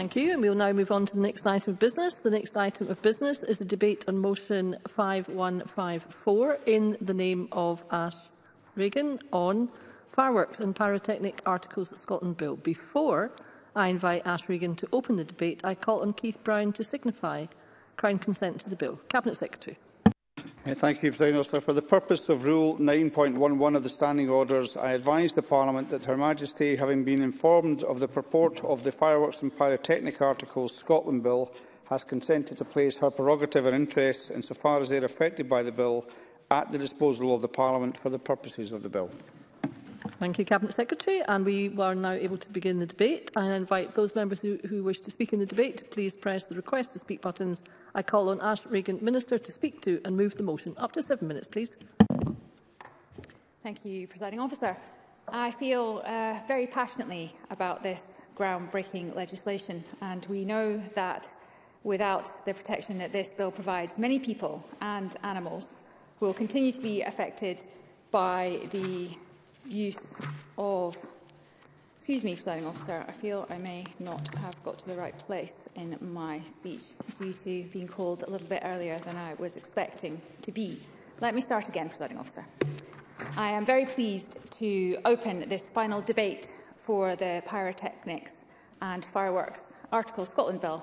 Thank you. And we will now move on to the next item of business. The next item of business is a debate on motion 5154 in the name of Ash Regan on fireworks and pyrotechnic articles Scotland Bill. Before I invite Ash Regan to open the debate, I call on Keith Brown to signify Crown consent to the bill. Cabinet Secretary. Thank you, President Officer. For the purpose of Rule 9.11 of the Standing Orders, I advise the Parliament that Her Majesty, having been informed of the purport of the Fireworks and Pyrotechnic Articles Scotland Bill, has consented to place her prerogative and interests, insofar as they are affected by the Bill, at the disposal of the Parliament for the purposes of the Bill. Thank you, Cabinet Secretary. And we are now able to begin the debate. I invite those members who, who wish to speak in the debate to please press the request to speak buttons. I call on Ash Regan, Minister, to speak to and move the motion. Up to seven minutes, please. Thank you, Presiding Officer. I feel uh, very passionately about this groundbreaking legislation, and we know that without the protection that this bill provides, many people and animals will continue to be affected by the use of Excuse me, presiding officer. I feel I may not have got to the right place in my speech due to being called a little bit earlier than I was expecting to be. Let me start again, presiding officer. I am very pleased to open this final debate for the Pyrotechnics and Fireworks Article Scotland Bill,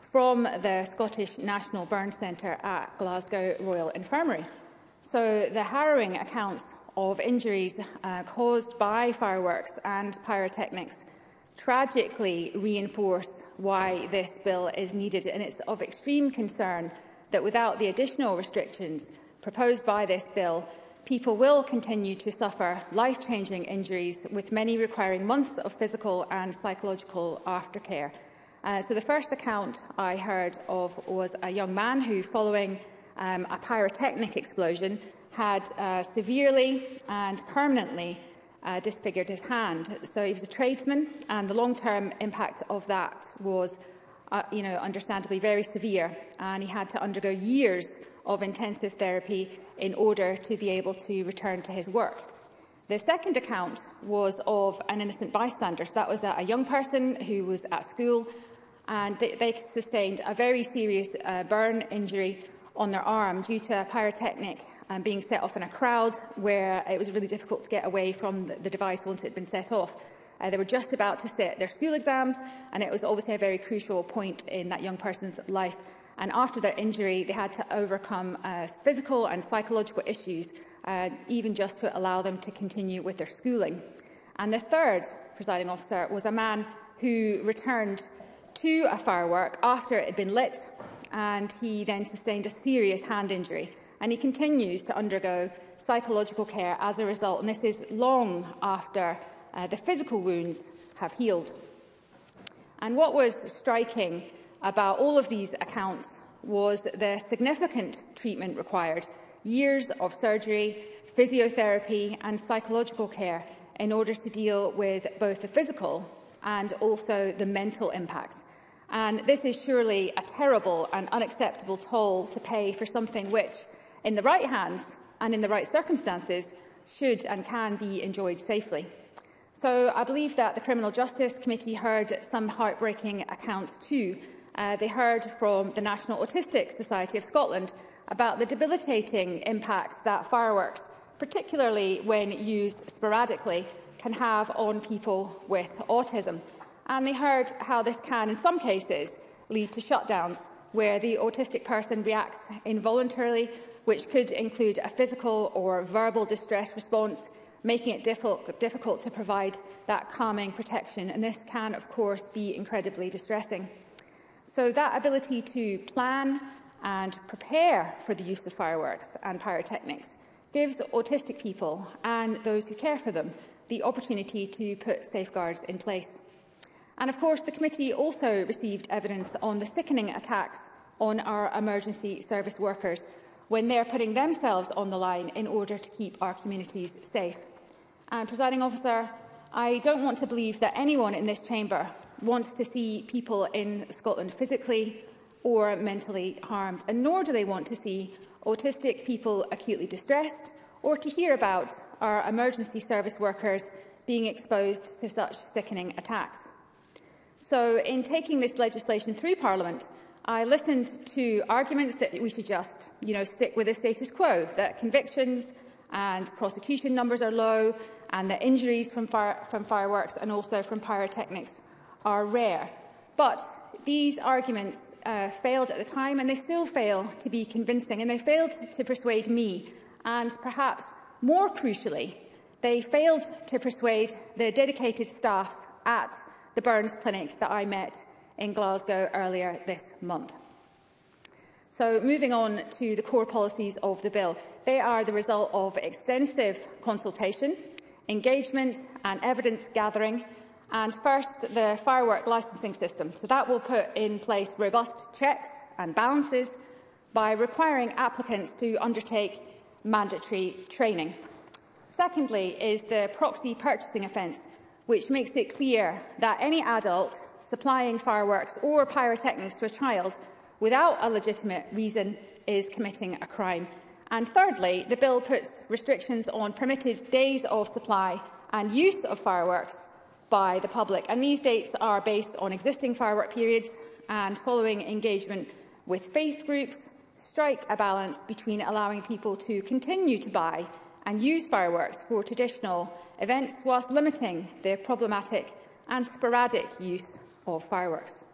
from the Scottish National Burn Centre at Glasgow Royal Infirmary. So the harrowing accounts of injuries uh, caused by fireworks and pyrotechnics tragically reinforce why this bill is needed. And it's of extreme concern that without the additional restrictions proposed by this bill, people will continue to suffer life-changing injuries, with many requiring months of physical and psychological aftercare. Uh, so the first account I heard of was a young man who, following um, a pyrotechnic explosion, had uh, severely and permanently uh, disfigured his hand. So he was a tradesman, and the long-term impact of that was, uh, you know, understandably very severe, and he had to undergo years of intensive therapy in order to be able to return to his work. The second account was of an innocent bystander. So that was a, a young person who was at school, and they, they sustained a very serious uh, burn injury on their arm due to a pyrotechnic um, being set off in a crowd where it was really difficult to get away from the, the device once it had been set off. Uh, they were just about to sit their school exams, and it was obviously a very crucial point in that young person's life. And after their injury, they had to overcome uh, physical and psychological issues, uh, even just to allow them to continue with their schooling. And the third presiding officer was a man who returned to a firework after it had been lit, and he then sustained a serious hand injury and he continues to undergo psychological care as a result, and this is long after uh, the physical wounds have healed. And what was striking about all of these accounts was the significant treatment required, years of surgery, physiotherapy and psychological care in order to deal with both the physical and also the mental impact. And this is surely a terrible and unacceptable toll to pay for something which, in the right hands and in the right circumstances should and can be enjoyed safely. So I believe that the Criminal Justice Committee heard some heartbreaking accounts too. Uh, they heard from the National Autistic Society of Scotland about the debilitating impacts that fireworks, particularly when used sporadically, can have on people with autism. And they heard how this can, in some cases, lead to shutdowns where the autistic person reacts involuntarily which could include a physical or verbal distress response, making it difficult, to provide that calming protection. And this can, of course, be incredibly distressing. So that ability to plan and prepare for the use of fireworks and pyrotechnics gives autistic people and those who care for them the opportunity to put safeguards in place. And of course, the committee also received evidence on the sickening attacks on our emergency service workers when they're putting themselves on the line in order to keep our communities safe. And, presiding officer, I don't want to believe that anyone in this chamber wants to see people in Scotland physically or mentally harmed, and nor do they want to see autistic people acutely distressed or to hear about our emergency service workers being exposed to such sickening attacks. So, in taking this legislation through Parliament, I listened to arguments that we should just, you know, stick with the status quo, that convictions and prosecution numbers are low and that injuries from, fire, from fireworks and also from pyrotechnics are rare. But these arguments uh, failed at the time and they still fail to be convincing and they failed to persuade me and perhaps more crucially, they failed to persuade the dedicated staff at the Burns Clinic that I met in Glasgow earlier this month. So moving on to the core policies of the bill. They are the result of extensive consultation, engagement and evidence gathering and first the firework licensing system. So that will put in place robust checks and balances by requiring applicants to undertake mandatory training. Secondly is the proxy purchasing offence, which makes it clear that any adult supplying fireworks or pyrotechnics to a child without a legitimate reason is committing a crime. And thirdly, the bill puts restrictions on permitted days of supply and use of fireworks by the public. And these dates are based on existing firework periods and following engagement with faith groups, strike a balance between allowing people to continue to buy and use fireworks for traditional events whilst limiting their problematic and sporadic use of fireworks.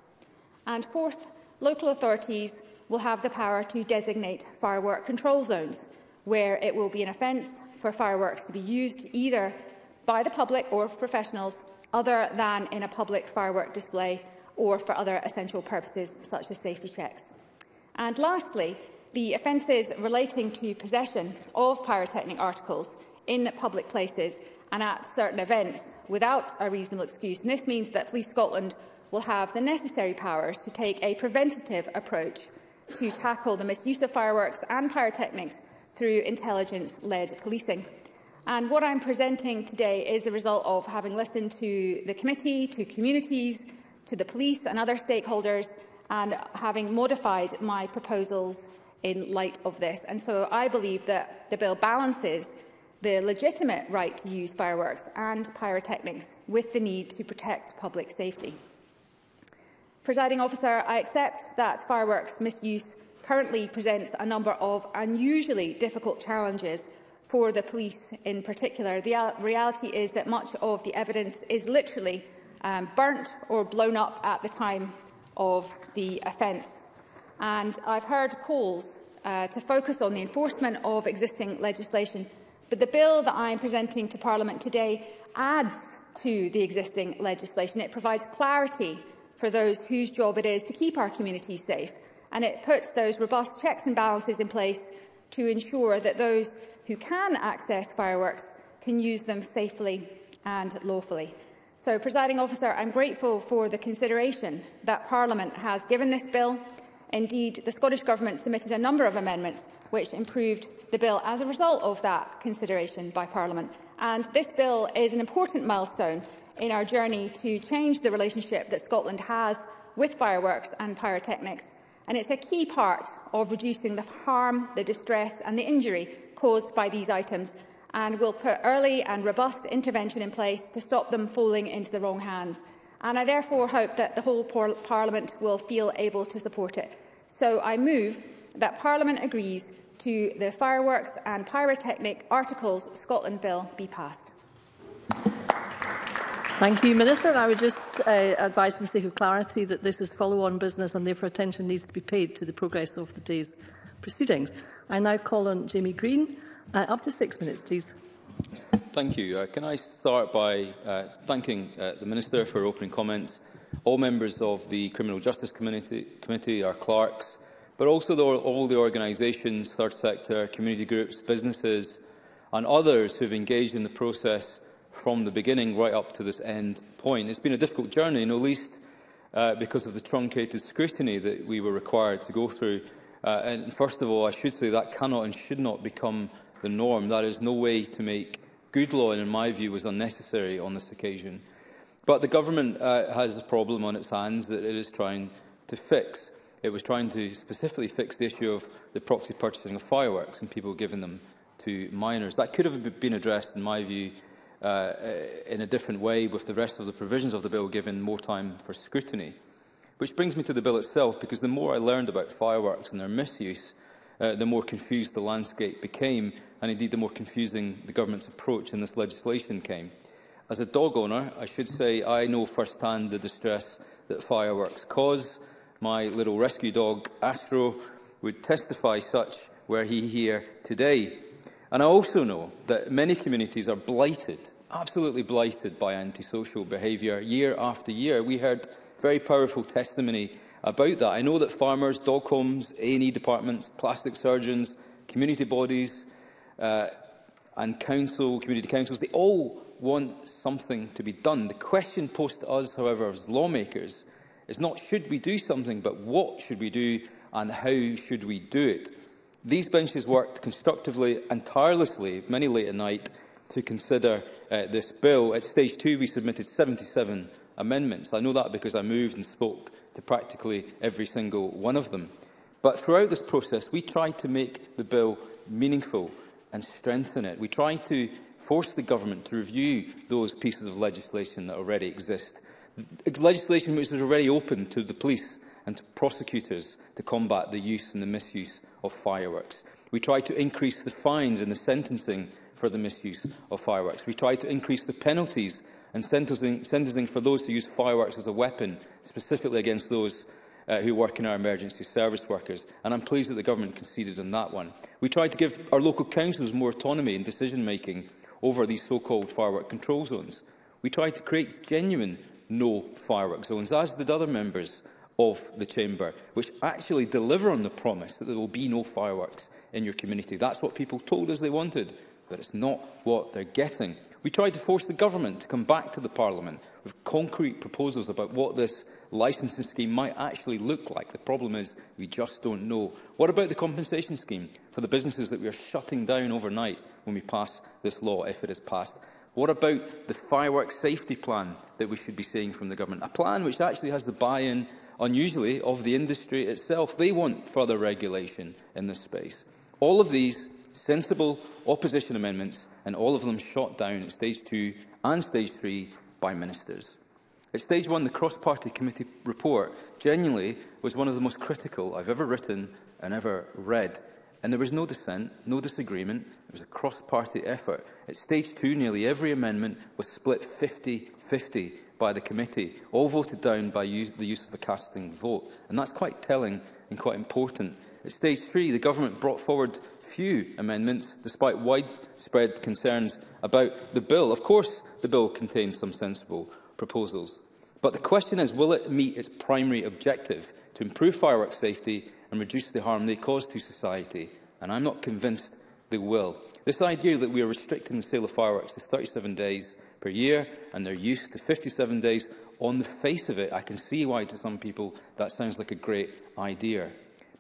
And fourth, local authorities will have the power to designate firework control zones, where it will be an offence for fireworks to be used either by the public or professionals other than in a public firework display or for other essential purposes such as safety checks. And lastly, the offences relating to possession of pyrotechnic articles in public places and at certain events without a reasonable excuse. And this means that Police Scotland will have the necessary powers to take a preventative approach to tackle the misuse of fireworks and pyrotechnics through intelligence-led policing. And what I'm presenting today is the result of having listened to the committee, to communities, to the police and other stakeholders, and having modified my proposals in light of this. And so I believe that the bill balances the legitimate right to use fireworks and pyrotechnics with the need to protect public safety. Presiding officer, I accept that fireworks misuse currently presents a number of unusually difficult challenges for the police in particular. The uh, reality is that much of the evidence is literally um, burnt or blown up at the time of the offence. And I've heard calls uh, to focus on the enforcement of existing legislation, but the bill that I am presenting to Parliament today adds to the existing legislation. It provides clarity for those whose job it is to keep our communities safe. And it puts those robust checks and balances in place to ensure that those who can access fireworks can use them safely and lawfully. So, presiding officer, I'm grateful for the consideration that Parliament has given this bill. Indeed, the Scottish Government submitted a number of amendments which improved the bill as a result of that consideration by Parliament. And this bill is an important milestone in our journey to change the relationship that Scotland has with fireworks and pyrotechnics, and it's a key part of reducing the harm, the distress and the injury caused by these items, and we'll put early and robust intervention in place to stop them falling into the wrong hands. And I therefore hope that the whole par Parliament will feel able to support it. So I move that Parliament agrees to the Fireworks and Pyrotechnic Articles Scotland Bill be passed. Thank you, Minister. I would just uh, advise, for the sake of clarity, that this is follow-on business and therefore attention needs to be paid to the progress of the day's proceedings. I now call on Jamie Green. Uh, up to six minutes, please. Thank you. Uh, can I start by uh, thanking uh, the Minister for opening comments? All members of the Criminal Justice Committee, committee are clerks, but also the, all the organisations, third sector, community groups, businesses and others who have engaged in the process from the beginning right up to this end point. It's been a difficult journey, no least uh, because of the truncated scrutiny that we were required to go through. Uh, and first of all, I should say that cannot and should not become the norm. That is no way to make good law, and in my view, was unnecessary on this occasion. But the government uh, has a problem on its hands that it is trying to fix. It was trying to specifically fix the issue of the proxy purchasing of fireworks and people giving them to minors. That could have been addressed, in my view, Uh, uh, in a different way with the rest of the provisions of the bill, given more time for scrutiny. Which brings me to the bill itself, because the more I learned about fireworks and their misuse, uh, the more confused the landscape became, and indeed the more confusing the government's approach in this legislation came. As a dog owner, I should say I know firsthand the distress that fireworks cause. My little rescue dog, Astro, would testify such were he here today. And I also know that many communities are blighted, absolutely blighted by antisocial behaviour year after year. We heard very powerful testimony about that. I know that farmers, dog homes, A&E departments, plastic surgeons, community bodies uh, and council, community councils, they all want something to be done. The question posed to us, however, as lawmakers, is not should we do something, but what should we do and how should we do it? These benches worked constructively and tirelessly, many late at night, to consider uh, this bill. At stage two, we submitted 77 amendments. I know that because I moved and spoke to practically every single one of them. But throughout this process, we tried to make the bill meaningful and strengthen it. We tried to force the government to review those pieces of legislation that already exist. Legislation which is already open to the police and to prosecutors to combat the use and the misuse of fireworks. We tried to increase the fines and the sentencing for the misuse of fireworks. We tried to increase the penalties and sentencing, sentencing for those who use fireworks as a weapon, specifically against those uh, who work in our emergency service workers, and I'm pleased that the government conceded on that one. We tried to give our local councils more autonomy in decision-making over these so-called firework control zones. We tried to create genuine no firework zones, as did other members of the Chamber, which actually deliver on the promise that there will be no fireworks in your community. That's what people told us they wanted, but it's not what they're getting. We tried to force the government to come back to the Parliament with concrete proposals about what this licensing scheme might actually look like. The problem is we just don't know. What about the compensation scheme for the businesses that we are shutting down overnight when we pass this law, if it is passed? What about the fireworks safety plan that we should be seeing from the government? A plan which actually has the buy-in unusually, of the industry itself. They want further regulation in this space. All of these sensible opposition amendments, and all of them shot down at stage two and stage three by ministers. At stage one, the cross-party committee report genuinely was one of the most critical I've ever written and ever read. And there was no dissent, no disagreement. It was a cross-party effort. At stage two, nearly every amendment was split 50-50 by the committee, all voted down by use, the use of a casting vote. And that's quite telling and quite important. At stage three, the government brought forward few amendments, despite widespread concerns about the bill. Of course, the bill contains some sensible proposals. But the question is, will it meet its primary objective to improve fireworks safety and reduce the harm they cause to society? And I'm not convinced they will. This idea that we are restricting the sale of fireworks to 37 days per year and their use to 57 days, on the face of it, I can see why to some people that sounds like a great idea.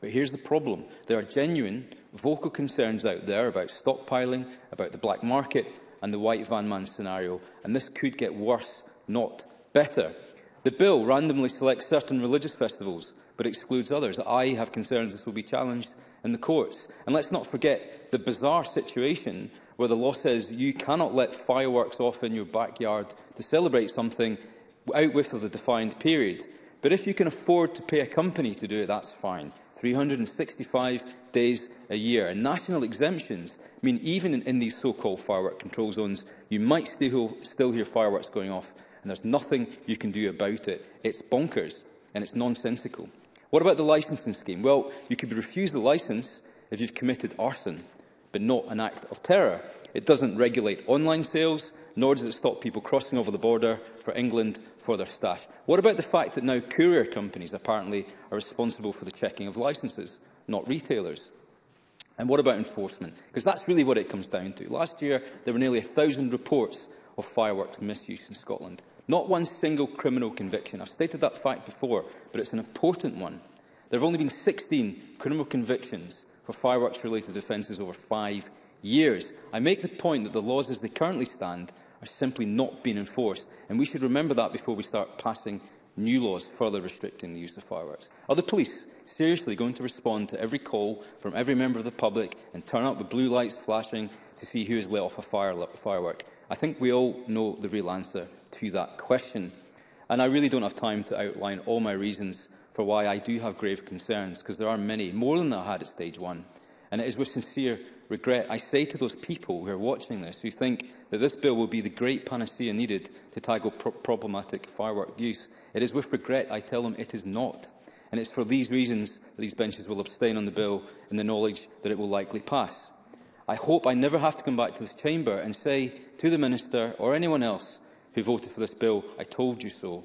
But here's the problem. There are genuine, vocal concerns out there about stockpiling, about the black market and the white van man scenario, and this could get worse, not better. The bill randomly selects certain religious festivals but excludes others. I have concerns this will be challenged in the courts. And let's not forget the bizarre situation where the law says you cannot let fireworks off in your backyard to celebrate something out of the defined period. But if you can afford to pay a company to do it, that's fine. 365 days a year. And national exemptions mean even in, in these so-called firework control zones, you might still, still hear fireworks going off and there's nothing you can do about it. It's bonkers and it's nonsensical. What about the licensing scheme? Well, you could be refused the licence if you've committed arson, but not an act of terror. It doesn't regulate online sales, nor does it stop people crossing over the border for England for their stash. What about the fact that now courier companies apparently are responsible for the checking of licences, not retailers? And what about enforcement? Because that's really what it comes down to. Last year, there were nearly 1,000 reports of fireworks misuse in Scotland. Not one single criminal conviction. I've stated that fact before, but it's an important one. There have only been 16 criminal convictions for fireworks-related offences over five years. I make the point that the laws as they currently stand are simply not being enforced, and we should remember that before we start passing new laws further restricting the use of fireworks. Are the police seriously going to respond to every call from every member of the public and turn up with blue lights flashing to see who has let off a firework? I think we all know the real answer to that question. And I really don't have time to outline all my reasons for why I do have grave concerns, because there are many, more than I had at stage one. And it is with sincere regret I say to those people who are watching this, who think that this bill will be the great panacea needed to tackle pro problematic firework use, it is with regret I tell them it is not. And it's for these reasons that these benches will abstain on the bill in the knowledge that it will likely pass. I hope I never have to come back to this chamber and say to the Minister or anyone else who voted for this bill, I told you so.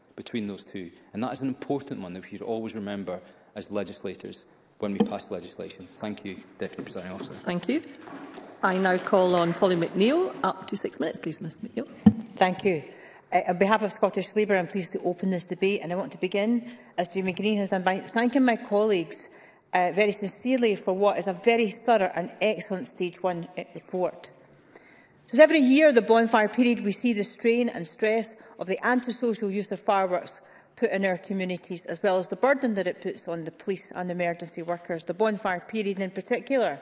between those two, and that is an important one that we should always remember as legislators when we pass legislation. Thank you, Deputy Presiding Officer. Thank you. I now call on Polly McNeill. Up to six minutes, please, Ms McNeill. Thank you. Uh, on behalf of Scottish Labour, I'm pleased to open this debate, and I want to begin, as Jamie Green has done, by thanking my colleagues uh, very sincerely for what is a very thorough and excellent Stage 1 uh, report. As every year the bonfire period, we see the strain and stress of the antisocial use of fireworks put in our communities, as well as the burden that it puts on the police and emergency workers, the bonfire period in particular.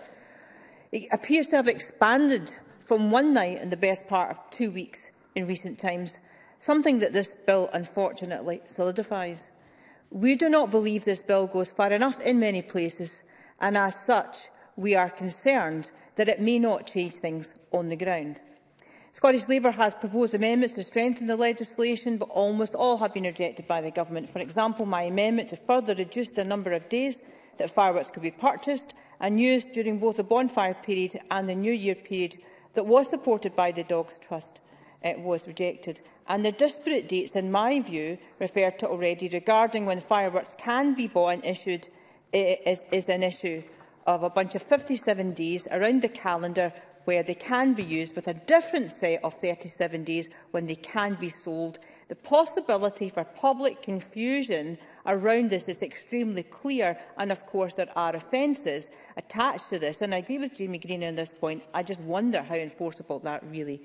It appears to have expanded from one night in the best part of two weeks in recent times, something that this bill unfortunately solidifies. We do not believe this bill goes far enough in many places, and as such, we are concerned that it may not change things on the ground. Scottish Labour has proposed amendments to strengthen the legislation, but almost all have been rejected by the Government. For example, my amendment to further reduce the number of days that fireworks could be purchased and used during both the bonfire period and the New Year period that was supported by the Dogs Trust it eh, was rejected. And the disparate dates, in my view, referred to already regarding when fireworks can be bought and issued eh, is, is an issue of a bunch of 57 days around the calendar where they can be used with a different set of 37 days when they can be sold. The possibility for public confusion around this is extremely clear and of course there are offences attached to this and I agree with Jamie Green on this point. I just wonder how enforceable that really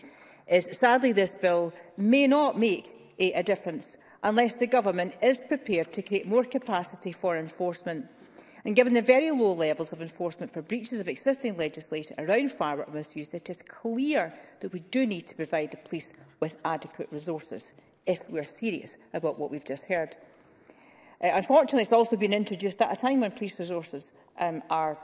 is. Sadly this bill may not make a, a difference unless the government is prepared to create more capacity for enforcement. And given the very low levels of enforcement for breaches of existing legislation around firework misuse, it is clear that we do need to provide the police with adequate resources if we are serious about what we've just heard. Uh, unfortunately, it's also been introduced at a time when police resources um, are,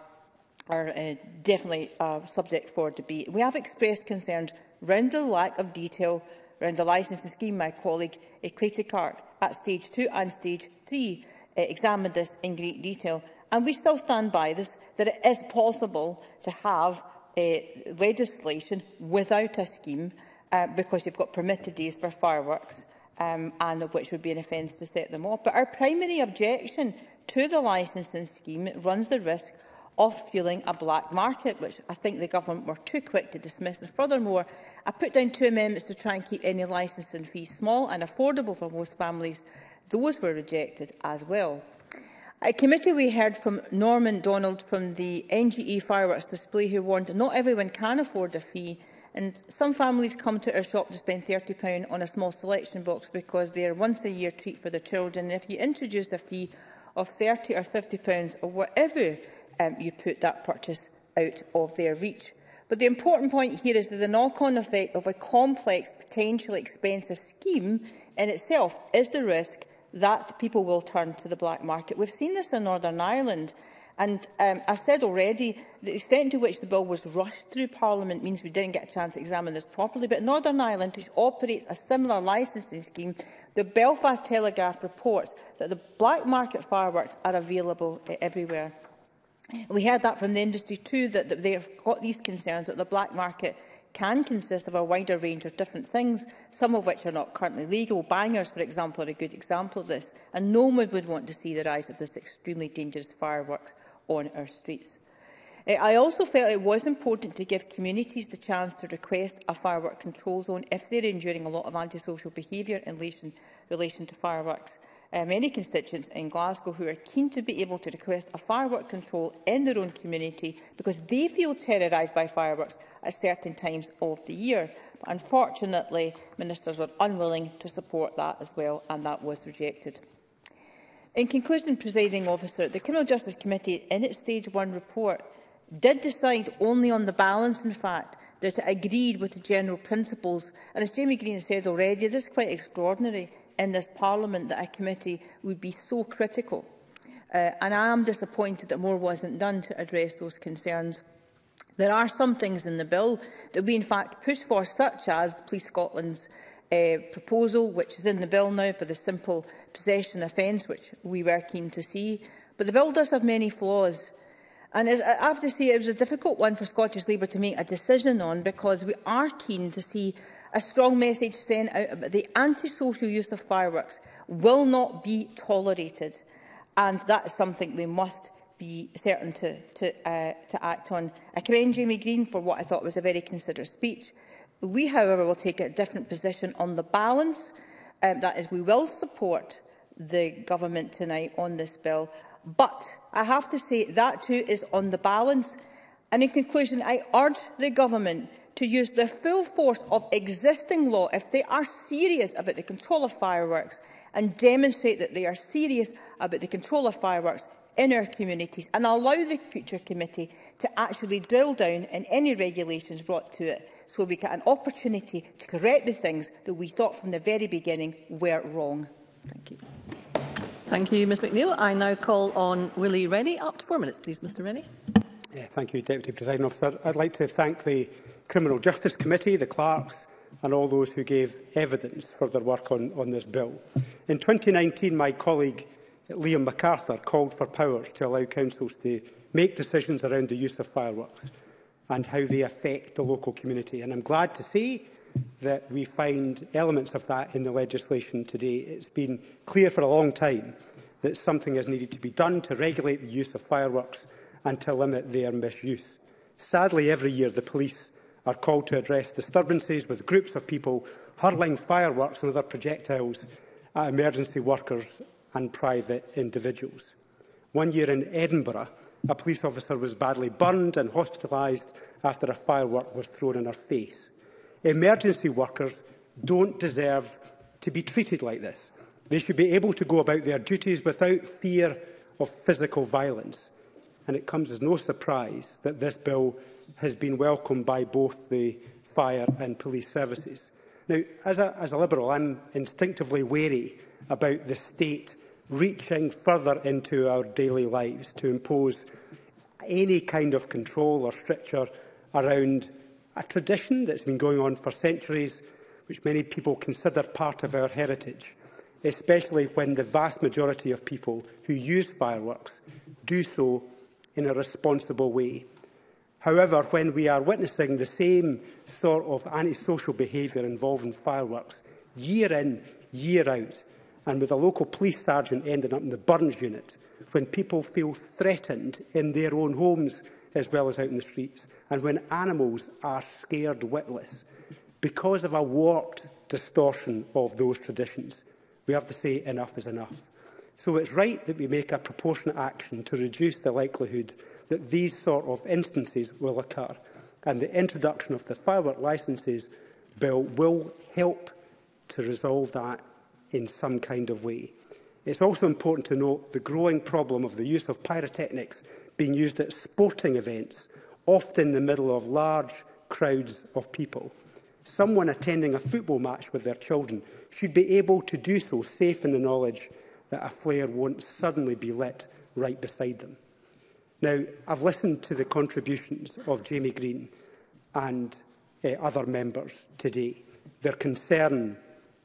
are uh, definitely a uh, subject for debate. We have expressed concerns around the lack of detail around the licensing scheme. My colleague, Eclata uh, Clark, at stage two and stage three, uh, examined this in great detail And we still stand by this, that it is possible to have uh, legislation without a scheme uh, because you've got permitted days for fireworks um, and of which would be an offence to set them off. But our primary objection to the licensing scheme runs the risk of fueling a black market, which I think the government were too quick to dismiss. And furthermore, I put down two amendments to try and keep any licensing fee small and affordable for most families. Those were rejected as well. A committee we heard from Norman Donald from the NGE fireworks display who warned that not everyone can afford a fee and some families come to our shop to spend £30 on a small selection box because they are once a year treat for their children and if you introduce a fee of £30 or £50 or whatever um, you put that purchase out of their reach. But the important point here is that the knock-on effect of a complex, potentially expensive scheme in itself is the risk that people will turn to the black market. We've seen this in Northern Ireland. And um, I said already, the extent to which the bill was rushed through Parliament means we didn't get a chance to examine this properly. But Northern Ireland, which operates a similar licensing scheme, the Belfast Telegraph reports that the black market fireworks are available e-, everywhere. We heard that from the industry too, that, that they've got these concerns that the black market can consist of a wider range of different things, some of which are not currently legal. Bangers, for example, are a good example of this, and no one would want to see the rise of this extremely dangerous fireworks on our streets. Eh, I also felt it was important to give communities the chance to request a firework control zone if they are enduring a lot of antisocial behaviour in relation, relation to fireworks uh, many constituents in Glasgow who are keen to be able to request a firework control in their own community because they feel terrorised by fireworks at certain times of the year. But unfortunately, ministers were unwilling to support that as well, and that was rejected. In conclusion, presiding officer, the Criminal Justice Committee, in its Stage 1 report, did decide only on the balance, in fact, that it agreed with the general principles. And as Jamie Green has said already, this is quite extraordinary in this Parliament that a committee would be so critical. Uh, and I am disappointed that more wasn't done to address those concerns. There are some things in the bill that we in fact push for, such as Police Scotland's uh, proposal, which is in the bill now for the simple possession offence, which we were keen to see. But the bill does have many flaws. And as, I have to say it was a difficult one for Scottish Labour to make a decision on because we are keen to see a strong message sent out uh, uh, the antisocial use of fireworks will not be tolerated. And that is something we must be certain to, to, uh, to act on. I commend Jamie Green for what I thought was a very considered speech. We, however, will take a different position on the balance. Um, that is, we will support the government tonight on this bill. But I have to say that too is on the balance. And in conclusion, I urge the government to use the full force of existing law if they are serious about the control of fireworks and demonstrate that they are serious about the control of fireworks in our communities and allow the future committee to actually drill down in any regulations brought to it so we get an opportunity to correct the things that we thought from the very beginning were wrong. Thank you. Thank you, Ms McNeill. I now call on Willie Rennie. Up to four minutes, please, Mr Rennie. Yeah, thank you, Deputy President Officer. I'd like to thank the Criminal Justice Committee, the clerks and all those who gave evidence for their work on, on this bill. In 2019, my colleague Liam MacArthur called for powers to allow councils to make decisions around the use of fireworks and how they affect the local community. And I'm glad to see that we find elements of that in the legislation today. It's been clear for a long time that something has needed to be done to regulate the use of fireworks and to limit their misuse. Sadly, every year the police are called to address disturbances with groups of people hurling fireworks and other projectiles at emergency workers and private individuals. One year in Edinburgh, a police officer was badly burned and hospitalised after a firework was thrown in her face. Emergency workers don't deserve to be treated like this. They should be able to go about their duties without fear of physical violence. And it comes as no surprise that this bill has been welcomed by both the fire and police services. Now, as a, as a Liberal, I'm instinctively wary about the state reaching further into our daily lives to impose any kind of control or stricture around a tradition that's been going on for centuries, which many people consider part of our heritage, especially when the vast majority of people who use fireworks do so in a responsible way. However, when we are witnessing the same sort of antisocial behaviour involving fireworks, year in, year out, and with a local police sergeant ending up in the Burns unit, when people feel threatened in their own homes as well as out in the streets, and when animals are scared witless, because of a warped distortion of those traditions, we have to say enough is enough. So it's right that we make a proportionate action to reduce the likelihood that these sort of instances will occur. And the introduction of the firework licences bill will help to resolve that in some kind of way. It's also important to note the growing problem of the use of pyrotechnics being used at sporting events, often in the middle of large crowds of people. Someone attending a football match with their children should be able to do so safe in the knowledge that a flare won't suddenly be lit right beside them. Now, I've listened to the contributions of Jamie Green and uh, other members today. Their concern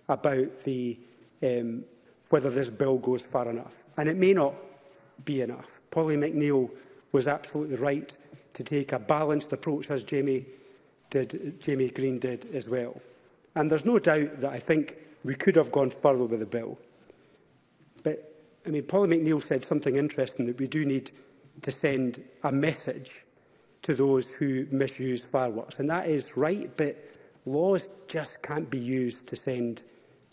about the, um, whether this bill goes far enough. And it may not be enough. Polly McNeill was absolutely right to take a balanced approach, as Jamie, did, Jamie Green did as well. And there's no doubt that I think we could have gone further with the bill. But, I mean, Polly McNeill said something interesting, that we do need to send a message to those who misuse fireworks. And that is right, but laws just can't be used to send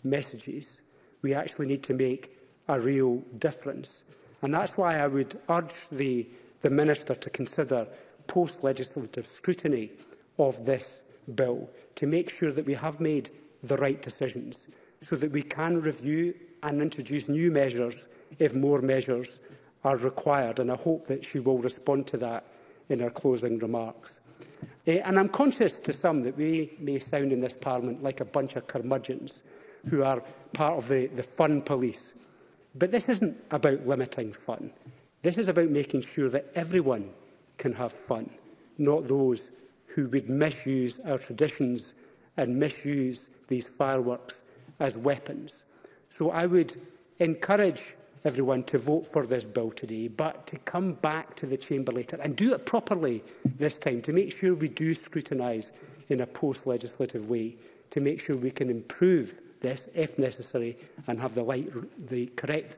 messages. We actually need to make a real difference. And that's why I would urge the, the Minister to consider post-legislative scrutiny of this bill to make sure that we have made the right decisions so that we can review and introduce new measures if more measures are required, and I hope that she will respond to that in her closing remarks. Uh, and I'm conscious to some that we may sound in this Parliament like a bunch of curmudgeons who are part of the, the fun police. But this isn't about limiting fun. This is about making sure that everyone can have fun, not those who would misuse our traditions and misuse these fireworks as weapons. So I would encourage everyone to vote for this bill today, but to come back to the chamber later and do it properly this time to make sure we do scrutinise in a post-legislative way to make sure we can improve this if necessary and have the, light, the correct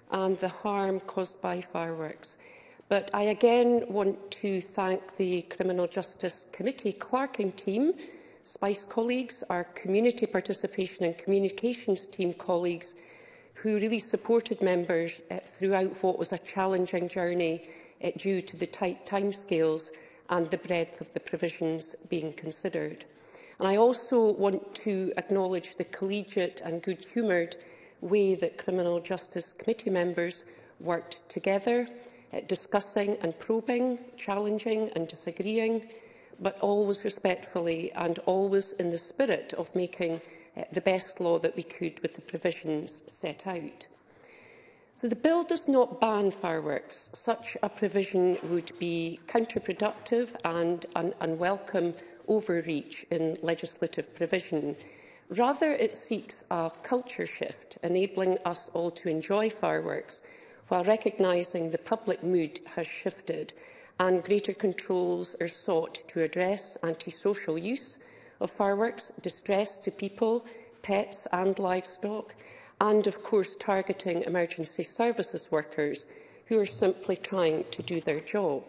and the harm caused by fireworks. But I again want to thank the Criminal Justice Committee clerking team, SPICE colleagues, our community participation and communications team colleagues, who really supported members uh, throughout what was a challenging journey uh, due to the tight timescales and the breadth of the provisions being considered. And I also want to acknowledge the collegiate and good-humoured way that Criminal Justice Committee members worked together, uh, discussing and probing, challenging and disagreeing, but always respectfully and always in the spirit of making uh, the best law that we could with the provisions set out. So the bill does not ban fireworks. Such a provision would be counterproductive and an unwelcome overreach in legislative provision. Rather, it seeks a culture shift, enabling us all to enjoy fireworks while recognising the public mood has shifted and greater controls are sought to address antisocial use, of fireworks, distress to people, pets and livestock, and of course targeting emergency services workers who are simply trying to do their job.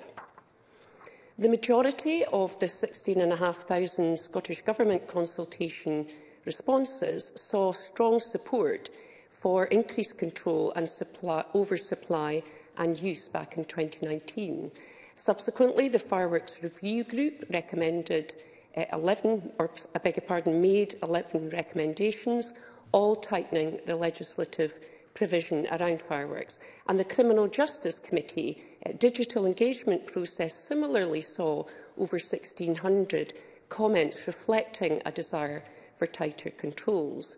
The majority of the 16,500 Scottish Government consultation responses saw strong support for increased control and supply, oversupply and use back in 2019. Subsequently, the Fireworks Review Group recommended 11, eh, or I beg your pardon, made 11 recommendations, all tightening the legislative provision around fireworks. And the Criminal Justice Committee uh, digital engagement process similarly saw over 1,600 comments reflecting a desire for tighter controls.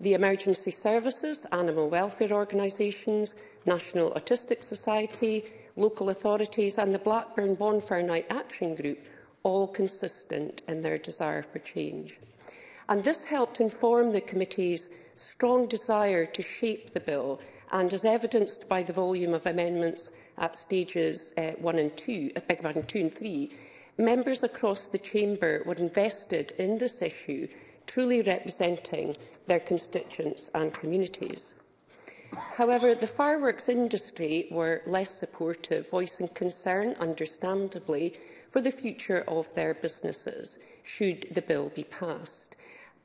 The emergency services, animal welfare organisations, National Autistic Society, local authorities and the Blackburn Bonfire Night Action Group all consistent in their desire for change. And this helped inform the committee's strong desire to shape the bill and as evidenced by the volume of amendments at stages uh, eh, 1 and 2, uh, beg pardon, 2 and 3, members across the chamber were invested in this issue, truly representing their constituents and communities. However, the fireworks industry were less supportive, voicing concern, understandably, for the future of their businesses, should the bill be passed.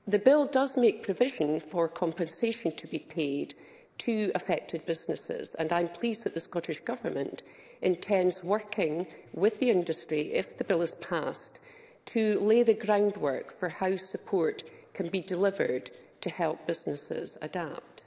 The bill does make provision for compensation to be paid to affected businesses, and I'm pleased that the Scottish Government intends working with the industry, if the bill is passed, to lay the groundwork for how support can be delivered to help businesses adapt.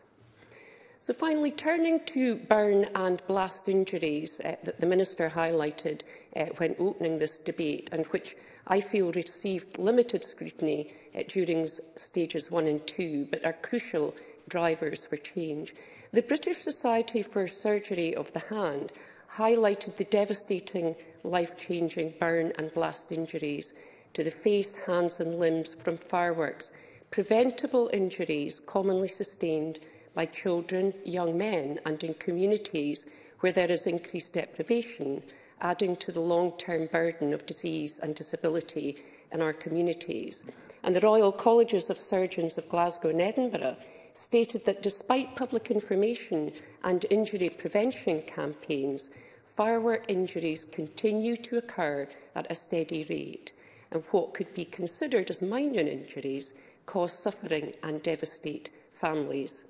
So finally, turning to burn and blast injuries uh, that the Minister highlighted uh, when opening this debate and which I feel received limited scrutiny uh, during stages one and two, but are crucial drivers for change. The British Society for Surgery of the Hand highlighted the devastating, life-changing burn and blast injuries to the face, hands and limbs from fireworks, preventable injuries commonly sustained by children, young men and in communities where there is increased deprivation adding to the long-term burden of disease and disability in our communities. And the Royal Colleges of Surgeons of Glasgow and Edinburgh stated that despite public information and injury prevention campaigns, firework injuries continue to occur at a steady rate, and what could be considered as minor injuries cause suffering and devastate families.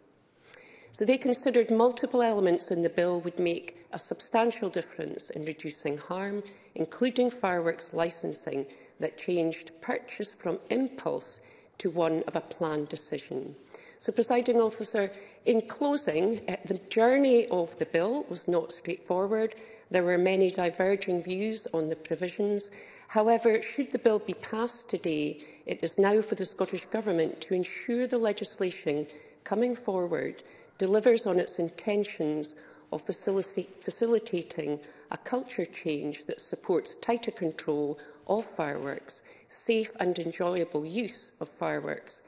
So they considered multiple elements in the bill would make a substantial difference in reducing harm, including fireworks licensing that changed purchase from impulse to one of a planned decision. So, presiding officer, in closing, eh, the journey of the bill was not straightforward. There were many diverging views on the provisions. However, should the bill be passed today, it is now for the Scottish Government to ensure the legislation coming forward delivers on its intentions of facilitating a culture change that supports tighter control of fireworks, safe and enjoyable use of fireworks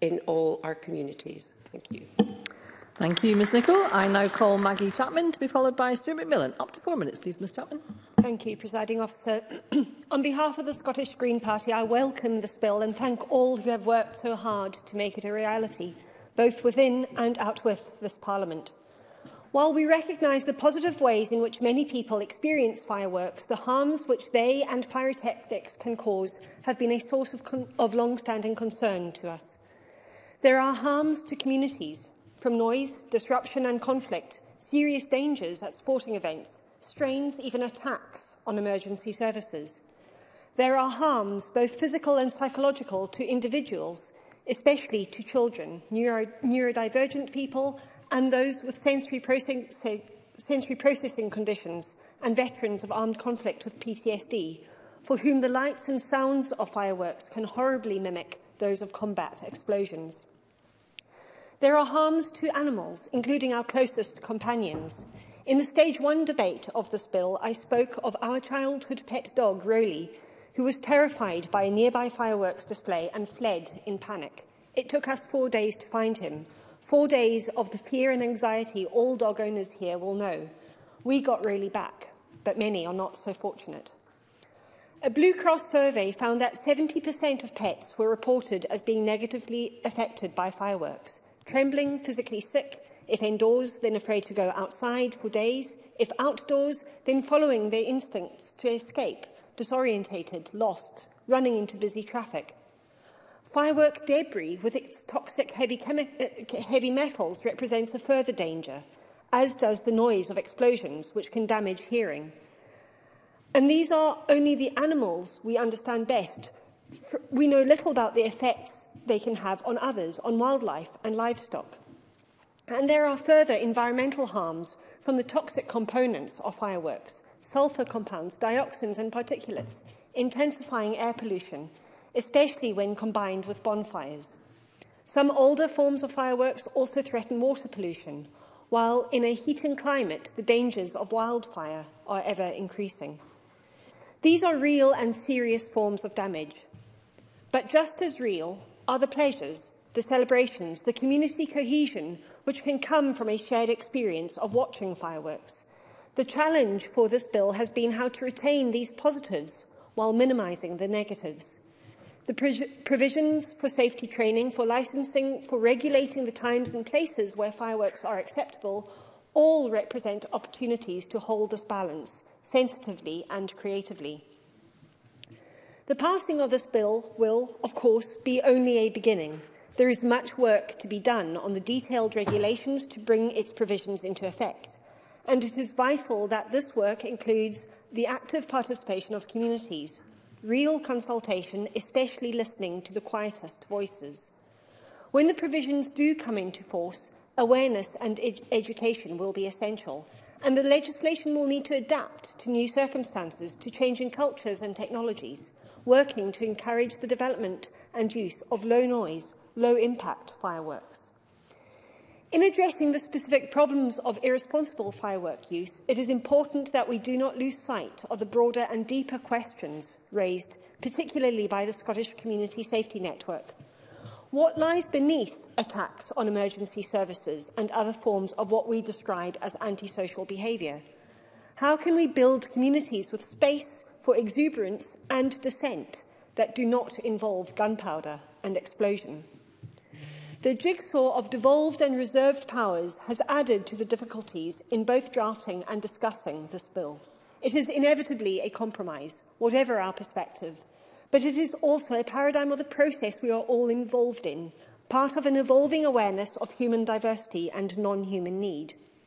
in all our communities. Thank you. Thank you, Ms Nicol. I now call Maggie Chapman to be followed by Stuart McMillan. Up to four minutes, please, Ms Chapman. Thank you, Presiding Officer. On behalf of the Scottish Green Party, I welcome this bill and thank all who have worked so hard to make it a reality, both within and out with this Parliament. While we recognise the positive ways in which many people experience fireworks, the harms which they and pyrotechnics can cause have been a source of, of long-standing concern to us. There are harms to communities from noise, disruption and conflict, serious dangers at sporting events, strains, even attacks on emergency services. There are harms, both physical and psychological, to individuals, especially to children, neuro neurodivergent people and those with sensory processing, sensory processing conditions and veterans of armed conflict with PTSD, for whom the lights and sounds of fireworks can horribly mimic those of combat explosions. There are harms to animals, including our closest companions. In the stage one debate of this bill, I spoke of our childhood pet dog, Roly, who was terrified by a nearby fireworks display and fled in panic. It took us four days to find him, Four days of the fear and anxiety all dog owners here will know. We got really back, but many are not so fortunate. A Blue Cross survey found that 70% of pets were reported as being negatively affected by fireworks, trembling, physically sick, if indoors, then afraid to go outside for days, if outdoors, then following their instincts to escape, disorientated, lost, running into busy traffic, Firework debris with its toxic heavy, uh, uh, heavy metals represents a further danger, as does the noise of explosions, which can damage hearing. And these are only the animals we understand best. We know little about the effects they can have on others, on wildlife and livestock. And there are further environmental harms from the toxic components of fireworks, sulfur compounds, dioxins and particulates, intensifying air pollution, especially when combined with bonfires. Some older forms of fireworks also threaten water pollution, while in a heating climate, the dangers of wildfire are ever increasing. These are real and serious forms of damage. But just as real are the pleasures, the celebrations, the community cohesion which can come from a shared experience of watching fireworks. The challenge for this bill has been how to retain these positives while minimising the negatives. The provisions for safety training, for licensing, for regulating the times and places where fireworks are acceptable all represent opportunities to hold this balance sensitively and creatively. The passing of this bill will, of course, be only a beginning. There is much work to be done on the detailed regulations to bring its provisions into effect, and it is vital that this work includes the active participation of communities, real consultation, especially listening to the quietest voices. When the provisions do come into force, awareness and ed education will be essential, and the legislation will need to adapt to new circumstances, to changing cultures and technologies, working to encourage the development and use of low noise, low impact fireworks. In addressing the specific problems of irresponsible firework use, it is important that we do not lose sight of the broader and deeper questions raised, particularly by the Scottish Community Safety Network. What lies beneath attacks on emergency services and other forms of what we describe as antisocial behaviour? How can we build communities with space for exuberance and dissent that do not involve gunpowder and explosion? The jigsaw of devolved and reserved powers has added to the difficulties in both drafting and discussing this bill. It is inevitably a compromise, whatever our perspective, but it is also a paradigm of the process we are all involved in, part of an evolving awareness of human diversity and non-human need.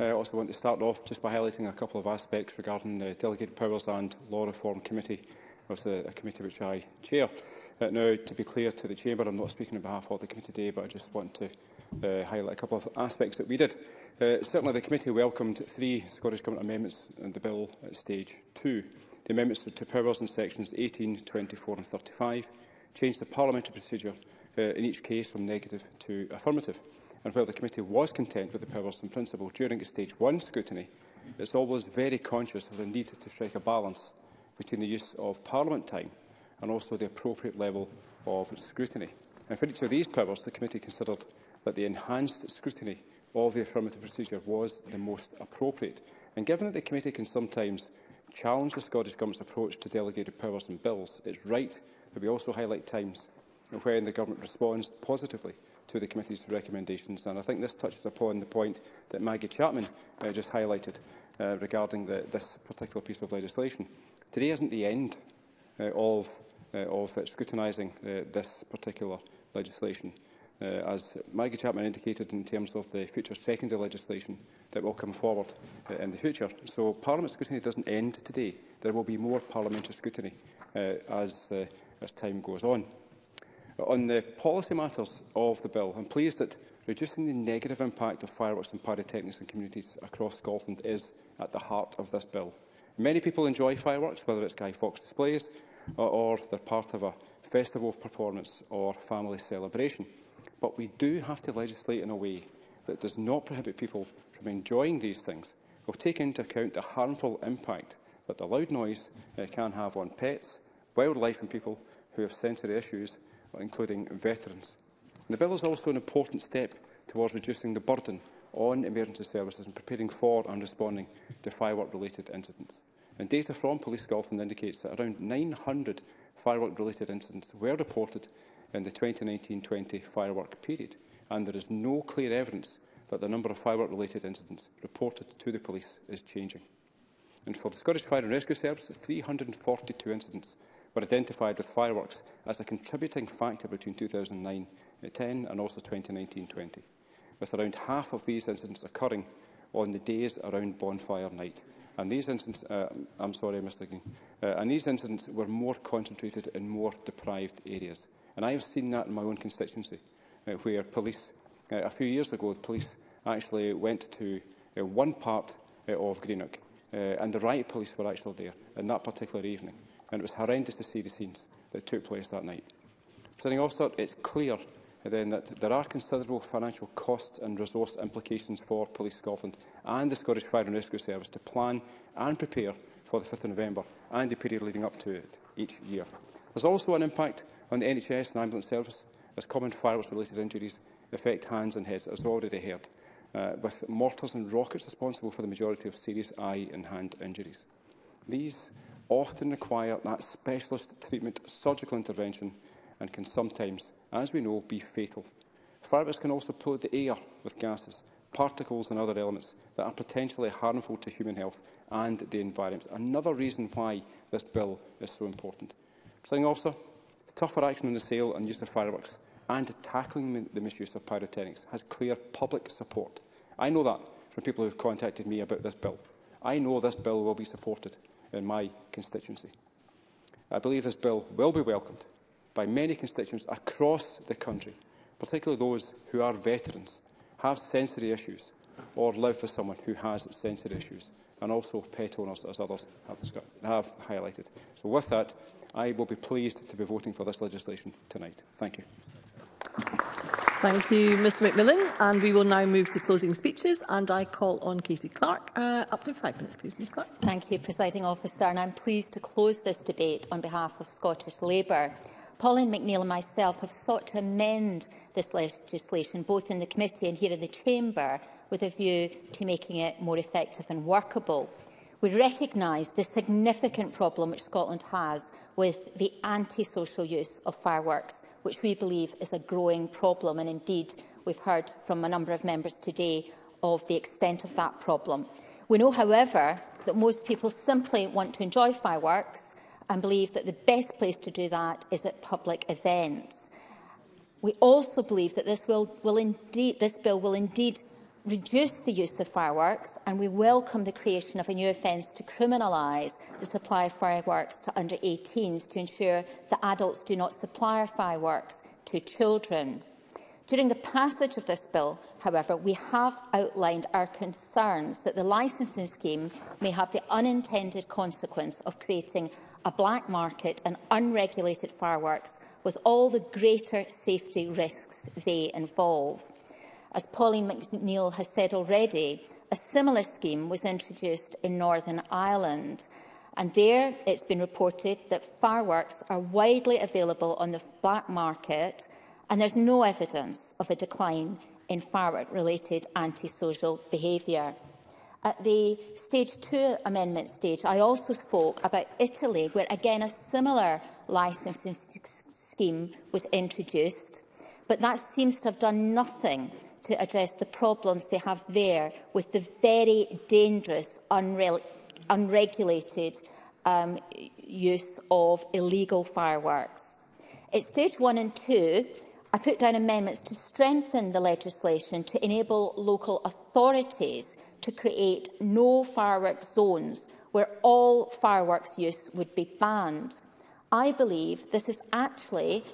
I uh, also want to start off just by highlighting a couple of aspects regarding the Delegated Powers and Law Reform Committee, which is a committee which I chair. Uh, now, to be clear to the Chamber, I'm not speaking on behalf of the committee today, but I just want to uh, highlight a couple of aspects that we did. Uh, certainly, the committee welcomed three Scottish Government amendments in the bill at stage two. The amendments to powers in sections 18, 24 and 35 changed the parliamentary procedure uh, in each case from negative to affirmative. And while the committee was content with the powers in principle during its stage one scrutiny, it is always very conscious of the need to strike a balance between the use of parliament time and also the appropriate level of scrutiny. And for each of these powers, the committee considered that the enhanced scrutiny of the affirmative procedure was the most appropriate. And given that the committee can sometimes challenge the Scottish Government's approach to delegated powers and bills, it's right that we also highlight times when the Government responds positively to the committee's recommendations. And I think this touches upon the point that Maggie Chapman uh, just highlighted uh, regarding the, this particular piece of legislation. Today isn't the end uh, of, uh, of uh, scrutinising uh, this particular legislation uh, as Maggie Chapman indicated, in terms of the future secondary legislation that will come forward uh, in the future. So Parliament scrutiny doesn't end today. There will be more parliamentary scrutiny uh, as, uh, as time goes on. On the policy matters of the bill, I'm pleased that reducing the negative impact of fireworks and pyrotechnics in communities across Scotland is at the heart of this bill. Many people enjoy fireworks, whether it's Guy Fawkes displays uh, or, they're part of a festival performance or family celebration. But we do have to legislate in a way that does not prohibit people from enjoying these things. We'll take into account the harmful impact that the loud noise uh, can have on pets, wildlife and people who have sensory issues, including veterans. And the bill is also an important step towards reducing the burden on emergency services and preparing for and responding to firework-related incidents. And data from Police Scotland indicates that around 900 firework-related incidents were reported in the 2019-20 firework period, and there is no clear evidence that the number of firework-related incidents reported to the police is changing. And for the Scottish Fire and Rescue Service, 342 incidents were identified with fireworks as a contributing factor between 2009-10 and also 2019-20, with around half of these incidents occurring on the days around bonfire night. And these incidents, uh, I'm sorry, Mr. Green, uh, and these incidents were more concentrated in more deprived areas. And I have seen that in my own constituency, uh, where police, uh, a few years ago, the police actually went to uh, one part uh, of Greenock, uh, and the riot police were actually there in that particular evening. And it was horrendous to see the scenes that took place that night. Presiding officer, it's clear then that there are considerable financial costs and resource implications for Police Scotland and the Scottish Fire and Rescue Service to plan and prepare for the 5th of November and the period leading up to it each year. There's also an impact On the NHS and ambulance service, as common fireworks-related injuries affect hands and heads, as already heard, uh, with mortars and rockets responsible for the majority of serious eye and hand injuries. These often require that specialist treatment, surgical intervention, and can sometimes, as we know, be fatal. Fireworks can also pollute the air with gases, particles and other elements that are potentially harmful to human health and the environment. Another reason why this bill is so important. Presiding officer, tougher action on the sale and use of fireworks and tackling the misuse of pyrotechnics has clear public support. I know that from people who have contacted me about this bill. I know this bill will be supported in my constituency. I believe this bill will be welcomed by many constituents across the country, particularly those who are veterans, have sensory issues or live with someone who has sensory issues, and also pet owners, as others have, have highlighted. So with that, I will be pleased to be voting for this legislation tonight. Thank you. Thank you, Mr McMillan. And we will now move to closing speeches. And I call on Katie Clark. Uh, up to five minutes, please, Ms Clark. Thank you, Presiding Officer. And I'm pleased to close this debate on behalf of Scottish Labour. Pauline McNeill and myself have sought to amend this legislation, both in the committee and here in the chamber, with a view to making it more effective and workable. We recognise the significant problem which Scotland has with the antisocial use of fireworks, which we believe is a growing problem. And indeed, we've heard from a number of members today of the extent of that problem. We know, however, that most people simply want to enjoy fireworks and believe that the best place to do that is at public events. We also believe that this, will, will indeed, this bill will indeed reduce the use of fireworks and we welcome the creation of a new offence to criminalise the supply of fireworks to under 18s to ensure that adults do not supply fireworks to children. During the passage of this bill, however, we have outlined our concerns that the licensing scheme may have the unintended consequence of creating a black market and unregulated fireworks with all the greater safety risks they involve. As Pauline McNeill has said already, a similar scheme was introduced in Northern Ireland. And there it's been reported that fireworks are widely available on the black market and there's no evidence of a decline in firework-related antisocial behaviour. At the stage 2 amendment stage, I also spoke about Italy, where again a similar licensing scheme was introduced, but that seems to have done nothing to address the problems they have there with the very dangerous, unre unregulated um, use of illegal fireworks. At stage one and two, I put down amendments to strengthen the legislation to enable local authorities to create no fireworks zones where all fireworks use would be banned. I believe this is actually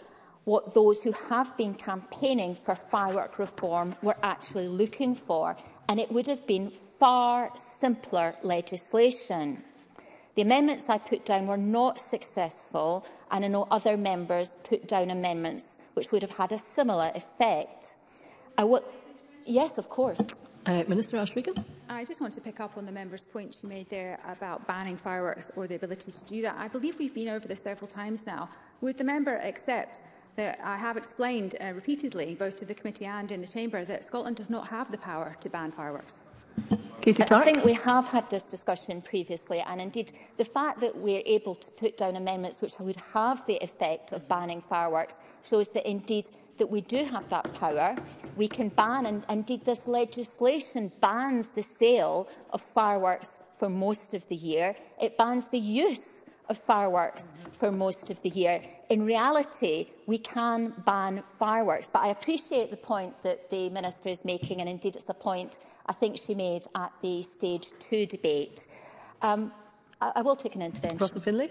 what those who have been campaigning for firework reform were actually looking for, and it would have been far simpler legislation. The amendments I put down were not successful, and I know other members put down amendments which would have had a similar effect. I w yes, of course. Uh, Minister Ashregan. I just wanted to pick up on the member's point she made there about banning fireworks or the ability to do that. I believe we've been over this several times now. Would the member accept that I have explained uh, repeatedly, both to the committee and in the chamber, that Scotland does not have the power to ban fireworks. Katie Clark. I think we have had this discussion previously and indeed the fact that we're able to put down amendments which would have the effect of banning fireworks shows that indeed that we do have that power. We can ban and indeed this legislation bans the sale of fireworks for most of the year. It bans the use of fireworks for most of the year. In reality, we can ban fireworks. But I appreciate the point that the Minister is making, and indeed it's a point I think she made at the Stage 2 debate. Um, I, I will take an intervention. Russell Finlay.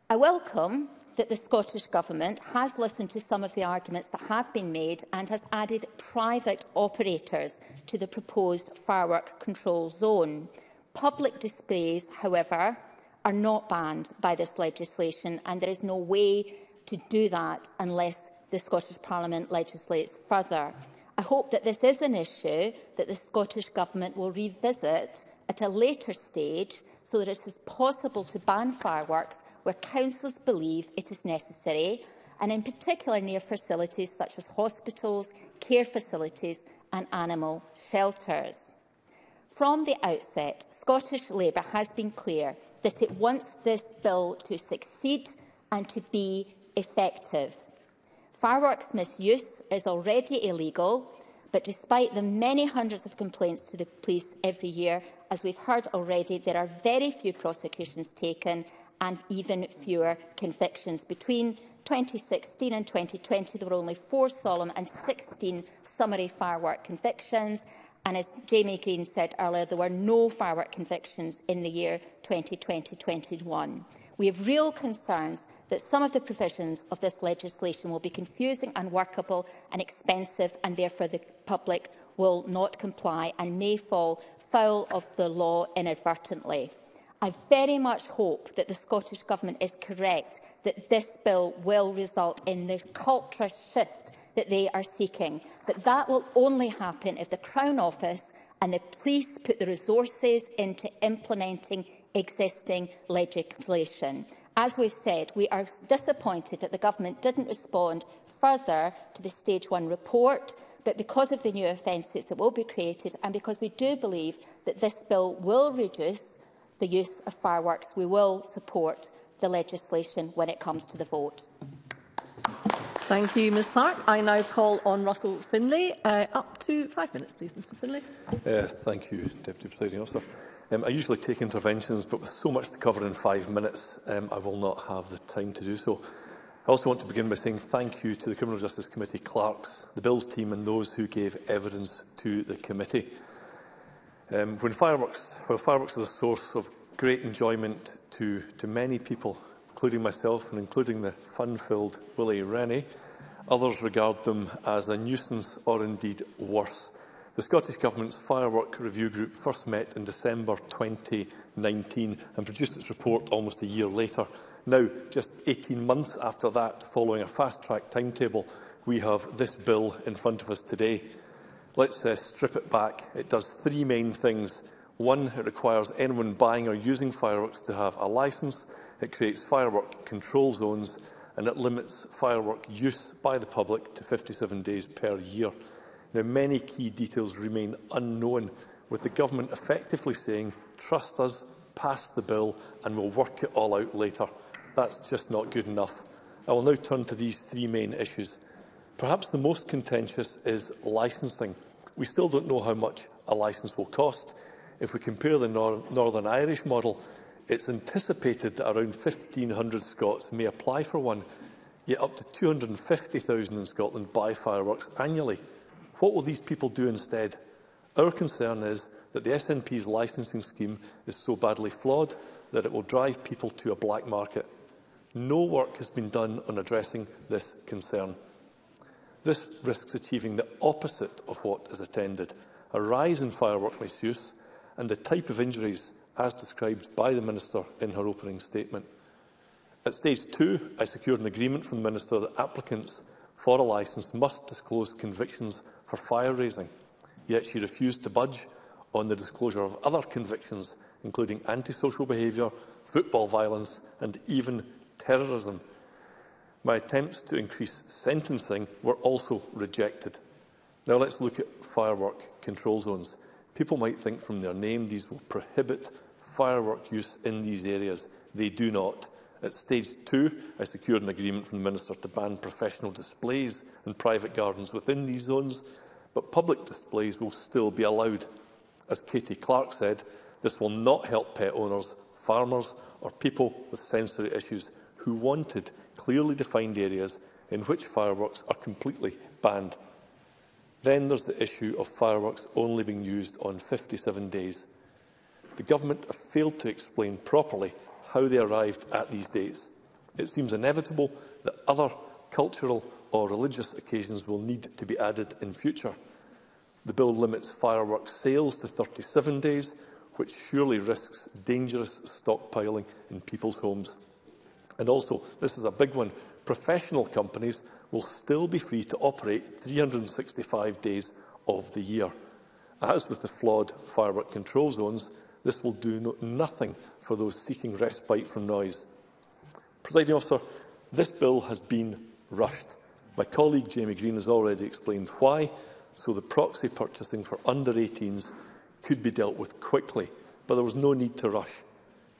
I welcome that the Scottish Government has listened to some of the arguments that have been made and has added private operators to the proposed firework control zone. Public displays, however, are not banned by this legislation and there is no way to do that unless the Scottish Parliament legislates further. I hope that this is an issue that the Scottish Government will revisit at a later stage so that it is possible to ban fireworks where councils believe it is necessary and in particular near facilities such as hospitals, care facilities and animal shelters. From the outset, Scottish Labour has been clear that it wants this bill to succeed and to be effective. Fireworks misuse is already illegal, but despite the many hundreds of complaints to the police every year, as we've heard already, there are very few prosecutions taken and even fewer convictions. Between 2016 and 2020, there were only four solemn and 16 summary firework convictions. And as Jamie Green said earlier, there were no firework convictions in the year 2020-21 we have real concerns that some of the provisions of this legislation will be confusing, unworkable and expensive and therefore the public will not comply and may fall foul of the law inadvertently. I very much hope that the Scottish Government is correct that this bill will result in the culture shift that they are seeking. But that will only happen if the Crown Office and the police put the resources into implementing existing legislation. As we've said, we are disappointed that the Government didn't respond further to the Stage 1 report, but because of the new offences that will be created and because we do believe that this bill will reduce the use of fireworks, we will support the legislation when it comes to the vote. Thank you, Ms Clark. I now call on Russell Finlay. Uh, up to five minutes, please, Mr Finlay. Uh, thank you, Deputy Presiding Officer. Um, I usually take interventions, but with so much to cover in five minutes, um, I will not have the time to do so. I also want to begin by saying thank you to the Criminal Justice Committee clerks, the Bills team and those who gave evidence to the committee. Um, when fireworks, well, fireworks are the source of great enjoyment to, to many people, including myself and including the fun-filled Willie Rennie, others regard them as a nuisance or indeed worse. The Scottish Government's Firework Review Group first met in December 2019 and produced its report almost a year later. Now, just 18 months after that, following a fast-track timetable, we have this bill in front of us today. Let's uh, strip it back. It does three main things. One, it requires anyone buying or using fireworks to have a licence. It creates firework control zones and it limits firework use by the public to 57 days per year. Now, many key details remain unknown, with the government effectively saying, trust us, pass the bill, and we'll work it all out later. That's just not good enough. I will now turn to these three main issues. Perhaps the most contentious is licensing. We still don't know how much a license will cost. If we compare the Nor Northern Irish model, it's anticipated that around 1,500 Scots may apply for one, yet up to 250,000 in Scotland buy fireworks annually. What will these people do instead? Our concern is that the SNP's licensing scheme is so badly flawed that it will drive people to a black market. No work has been done on addressing this concern. This risks achieving the opposite of what is intended, a rise in firework misuse and the type of injuries as described by the Minister in her opening statement. At stage two, I secured an agreement from the Minister that applicants for a licence must disclose convictions for fire raising, yet she refused to budge on the disclosure of other convictions, including antisocial behaviour, football violence and even terrorism. My attempts to increase sentencing were also rejected. Now let's look at firework control zones. People might think from their name these will prohibit firework use in these areas. They do not. At stage two, I secured an agreement from the Minister to ban professional displays in private gardens within these zones But public displays will still be allowed. As Katie Clark said, this will not help pet owners, farmers or people with sensory issues who wanted clearly defined areas in which fireworks are completely banned. Then there's the issue of fireworks only being used on 57 days. The government have failed to explain properly how they arrived at these dates. It seems inevitable that other cultural or religious occasions will need to be added in future. The bill limits fireworks sales to 37 days, which surely risks dangerous stockpiling in people's homes. And also, this is a big one, professional companies will still be free to operate 365 days of the year. As with the flawed firework control zones, this will do no nothing for those seeking respite from noise. Presiding officer, this bill has been rushed. My colleague Jamie Green has already explained why, so the proxy purchasing for under-18s could be dealt with quickly, but there was no need to rush.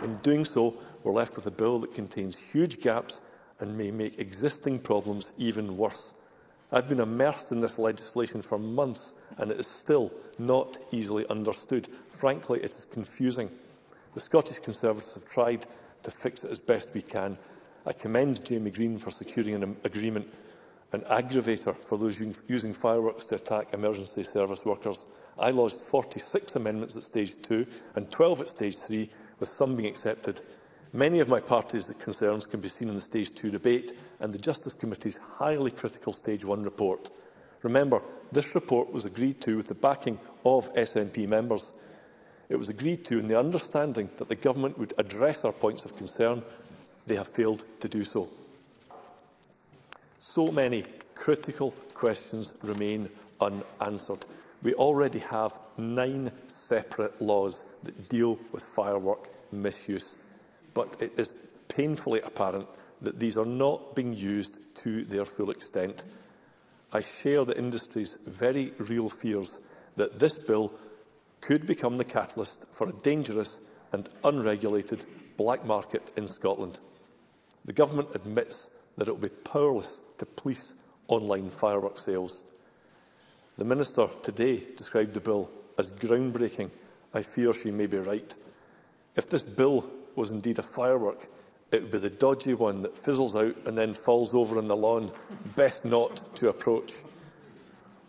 In doing so, we're left with a bill that contains huge gaps and may make existing problems even worse. I've been immersed in this legislation for months and it is still not easily understood. Frankly, it is confusing. The Scottish Conservatives have tried to fix it as best we can. I commend Jamie Green for securing an agreement an aggravator for those using fireworks to attack emergency service workers. I lodged 46 amendments at stage 2 and 12 at stage 3, with some being accepted. Many of my party's concerns can be seen in the stage 2 debate and the Justice Committee's highly critical stage 1 report. Remember, this report was agreed to with the backing of SNP members. It was agreed to in the understanding that the government would address our points of concern. They have failed to do so. So many critical questions remain unanswered. We already have nine separate laws that deal with firework misuse, but it is painfully apparent that these are not being used to their full extent. I share the industry's very real fears that this bill could become the catalyst for a dangerous and unregulated black market in Scotland. The government admits that it will be powerless to police online firework sales. The Minister today described the bill as groundbreaking. I fear she may be right. If this bill was indeed a firework, it would be the dodgy one that fizzles out and then falls over on the lawn, best not to approach.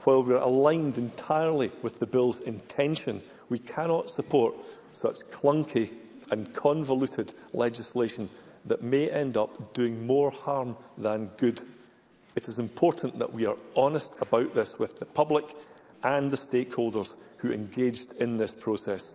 While we are aligned entirely with the bill's intention, we cannot support such clunky and convoluted legislation that may end up doing more harm than good. It is important that we are honest about this with the public and the stakeholders who engaged in this process.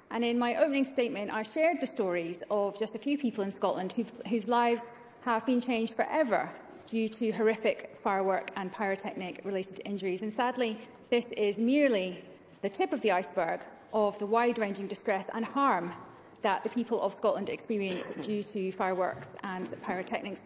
And in my opening statement, I shared the stories of just a few people in Scotland whose lives have been changed forever due to horrific firework and pyrotechnic-related injuries. And sadly, this is merely the tip of the iceberg of the wide-ranging distress and harm that the people of Scotland experience due to fireworks and pyrotechnics.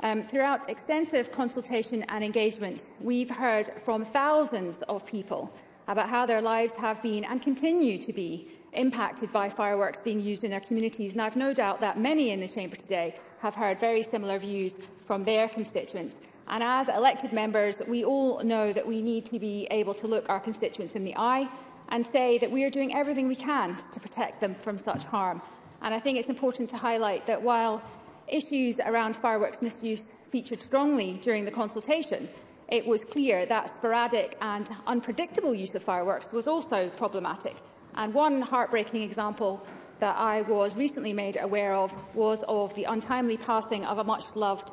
Um, throughout extensive consultation and engagement, we've heard from thousands of people about how their lives have been and continue to be impacted by fireworks being used in their communities. And I've no doubt that many in the Chamber today have heard very similar views from their constituents. And as elected members, we all know that we need to be able to look our constituents in the eye and say that we are doing everything we can to protect them from such harm. And I think it's important to highlight that while Issues around fireworks misuse featured strongly during the consultation. It was clear that sporadic and unpredictable use of fireworks was also problematic. And one heartbreaking example that I was recently made aware of was of the untimely passing of a much-loved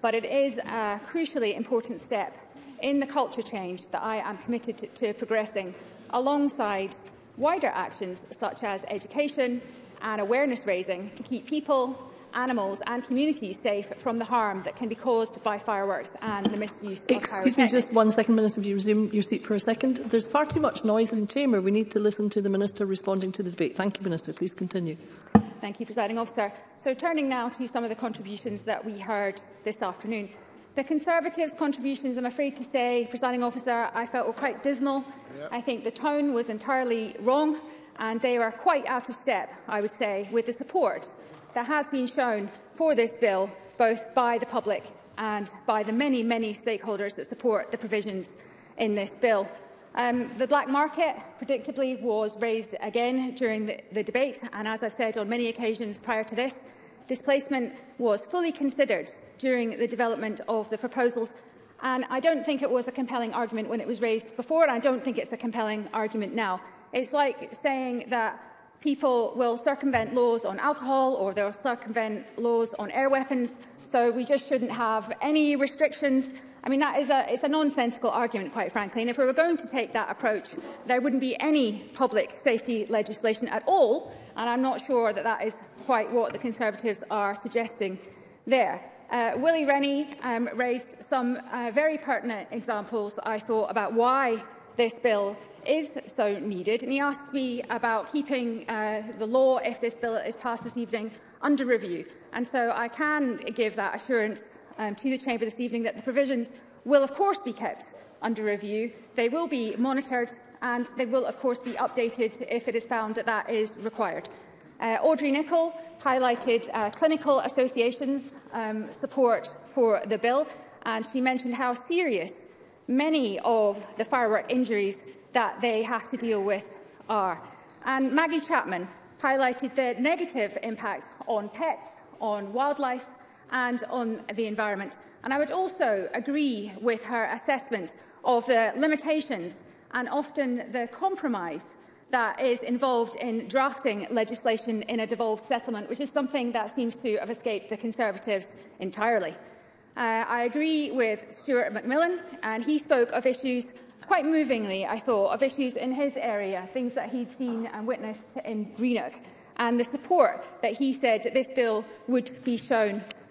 but it is a crucially important step in the culture change that I am committed to, to progressing alongside wider actions such as education and awareness raising to keep people, animals and communities safe from the harm that can be caused by fireworks and the misuse Excuse me, just one second, Minister, if you resume your seat for a second. There's far too much noise in the chamber. We need to listen to the Minister responding to the debate. Thank you, Minister. Please continue. Thank you, Presiding Officer. So turning now to some of the contributions that we heard this afternoon. The Conservatives' contributions, I'm afraid to say, Presiding Officer, I felt were quite dismal. Yep. I think the tone was entirely wrong and they were quite out of step, I would say, with the support that has been shown for this bill, both by the public and by the many, many stakeholders that support the provisions in this bill. Um, the black market, predictably, was raised again during the, the debate, and as I've said on many occasions prior to this, displacement was fully considered during the development of the proposals, and I don't think it was a compelling argument when it was raised before, and I don't think it's a compelling argument now. It's like saying that people will circumvent laws on alcohol or they'll circumvent laws on air weapons, so we just shouldn't have any restrictions. I mean, that is a, it's a nonsensical argument, quite frankly, and if we were going to take that approach, there wouldn't be any public safety legislation at all, and I'm not sure that that is quite what the Conservatives are suggesting there. Uh, Willie Rennie um, raised some uh, very pertinent examples, I thought, about why this bill is so needed. And he asked me about keeping uh, the law, if this bill is passed this evening, under review. And so I can give that assurance um, to the Chamber this evening that the provisions will, of course, be kept under review. They will be monitored and they will, of course, be updated if it is found that that is required. Uh, Audrey Nicholl highlighted uh, clinical associations' um, support for the bill, and she mentioned how serious many of the firework injuries that they have to deal with are. And Maggie Chapman highlighted the negative impact on pets, on wildlife and on the environment. And I would also agree with her assessment of the limitations and often the compromise that is involved in drafting legislation in a devolved settlement, which is something that seems to have escaped the Conservatives entirely. Uh, I agree with Stuart Macmillan, and he spoke of issues, quite movingly, I thought, of issues in his area, things that he'd seen and witnessed in Greenock, and the support that he said that this bill would be shown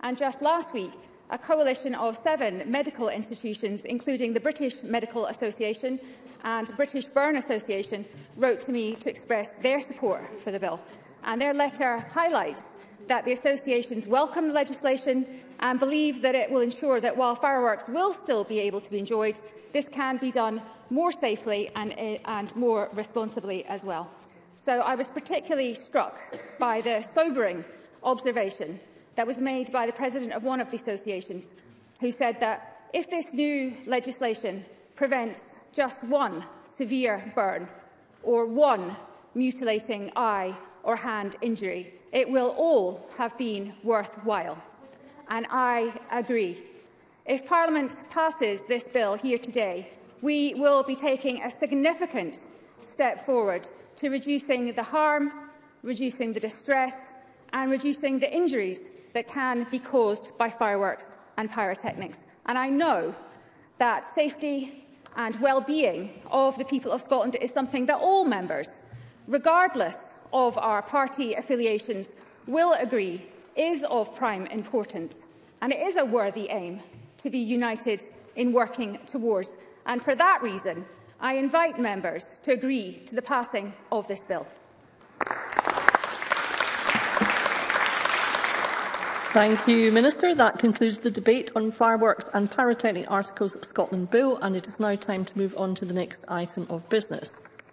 And just last week, a coalition of seven medical institutions, including the British Medical Association and British Burn Association, wrote to me to express their support for the bill. And their letter highlights that the associations welcome the legislation and believe that it will ensure that while fireworks will still be able to be enjoyed, this can be done more safely and, eh, and more responsibly as well. So I was particularly struck by the sobering observation that was made by the president of one of the associations, who said that if this new legislation prevents just one severe burn or one mutilating eye or hand injury, it will all have been worthwhile. And I agree. If Parliament passes this bill here today, we will be taking a significant step forward to reducing the harm, reducing the distress and reducing the injuries that can be caused by fireworks and pyrotechnics. And I know that safety and well-being of the people of Scotland is something that all members, regardless of our party affiliations, will agree is of prime importance. And it is a worthy aim to be united in working towards. And for that reason, I invite members to agree to the passing of this bill. Thank you, Minister. That concludes the debate on Fireworks and Pyrotechnic Articles Scotland Bill, and it is now time to move on to the next item of business.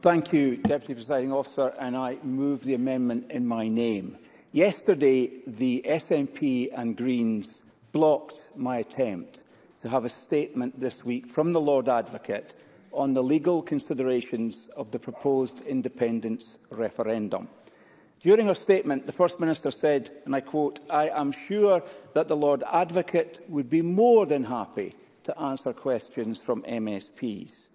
Thank you, Deputy Presiding Officer, and I move the amendment in my name. Yesterday, the SNP and Greens blocked my attempt to have a statement this week from the Lord Advocate on the legal considerations of the proposed independence referendum. During her statement, the First Minister said, and I quote, I am sure that the Lord Advocate would be more than happy to answer questions from MSPs.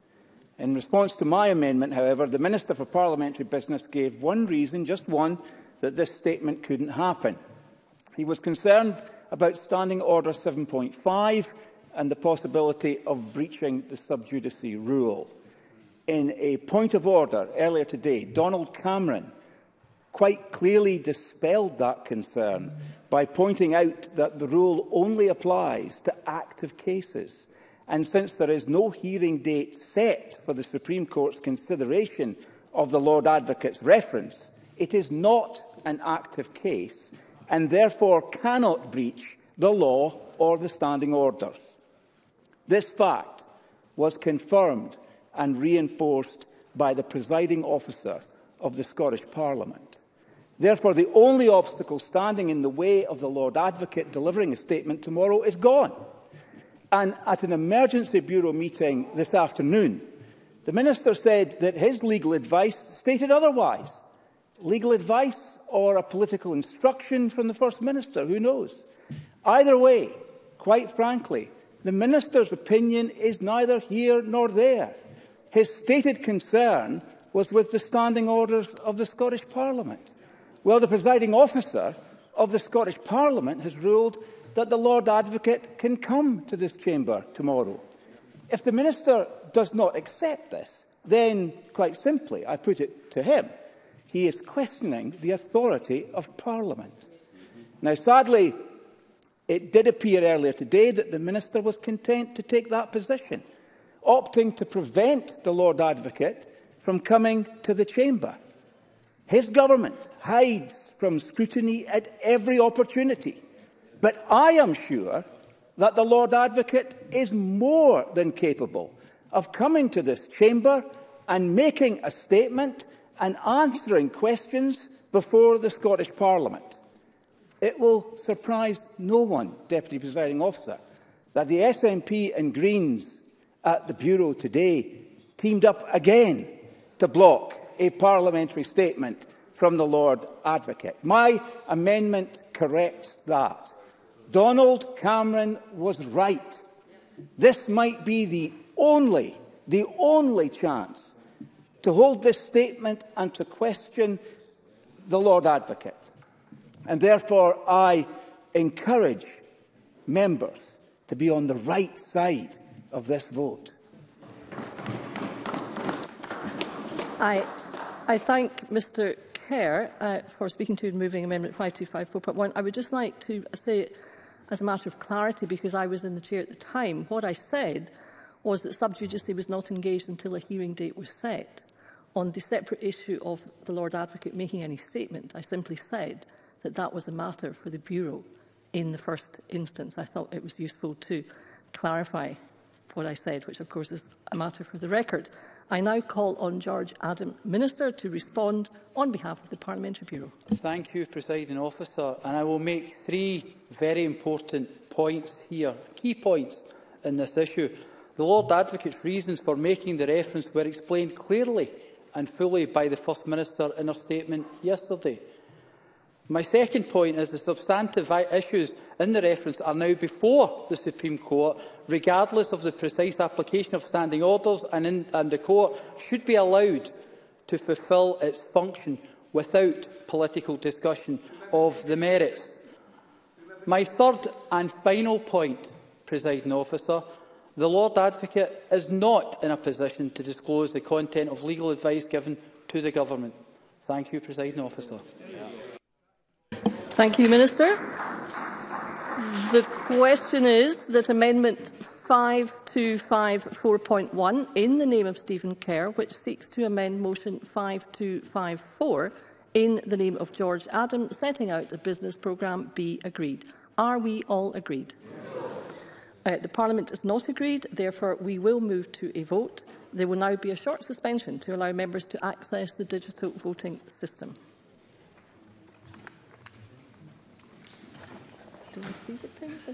In response to my amendment, however, the Minister for Parliamentary Business gave one reason, just one, that this statement couldn't happen. He was concerned about Standing Order 7.5 and the possibility of breaching the subjudice rule. In a point of order earlier today, Donald Cameron quite clearly dispelled that concern by pointing out that the rule only applies to active cases. And since there is no hearing date set for the Supreme Court's consideration of the Lord Advocate's reference, it is not an active case and therefore cannot breach the law or the standing orders. This fact was confirmed and reinforced by the presiding officer of the Scottish Parliament. Therefore, the only obstacle standing in the way of the Lord Advocate delivering a statement tomorrow is gone. And at an emergency bureau meeting this afternoon, the minister said that his legal advice stated otherwise. Legal advice or a political instruction from the First Minister, who knows? Either way, quite frankly, The minister's opinion is neither here nor there. His stated concern was with the standing orders of the Scottish Parliament. Well, the presiding officer of the Scottish Parliament has ruled that the Lord Advocate can come to this chamber tomorrow. If the minister does not accept this, then, quite simply, I put it to him, he is questioning the authority of Parliament. Now, sadly, It did appear earlier today that the Minister was content to take that position, opting to prevent the Lord Advocate from coming to the Chamber. His government hides from scrutiny at every opportunity, but I am sure that the Lord Advocate is more than capable of coming to this chamber and making a statement and answering questions before the Scottish Parliament. It will surprise no one, Deputy Presiding Officer, that the SNP and Greens at the Bureau today teamed up again to block a parliamentary statement from the Lord Advocate. My amendment corrects that. Donald Cameron was right. This might be the only, the only chance to hold this statement and to question the Lord Advocate. And therefore, I encourage members to be on the right side of this vote. I, I thank Mr Kerr uh, for speaking to and moving Amendment 5254.1. I would just like to say, as a matter of clarity, because I was in the chair at the time, what I said was that sub was not engaged until a hearing date was set. On the separate issue of the Lord Advocate making any statement, I simply said that that was a matter for the Bureau in the first instance. I thought it was useful to clarify what I said, which of course is a matter for the record. I now call on George Adam, Minister, to respond on behalf of the Parliamentary Bureau. Thank you, Presiding Officer. And I will make three very important points here, key points in this issue. The Lord Advocate's reasons for making the reference were explained clearly and fully by the First Minister in her statement yesterday. My second point is the substantive issues in the reference are now before the Supreme Court, regardless of the precise application of standing orders, and, in, and the Court should be allowed to fulfil its function without political discussion of the merits. My third and final point, presiding officer, the Lord Advocate is not in a position to disclose the content of legal advice given to the government. Thank you, presiding officer. Thank you, Minister. The question is that Amendment 5254.1, in the name of Stephen Kerr, which seeks to amend Motion 5254 in the name of George Adam, setting out a business programme, be agreed. Are we all agreed? Yes. Uh, the Parliament is not agreed, therefore we will move to a vote. There will now be a short suspension to allow members to access the digital voting system. Do you see the paper?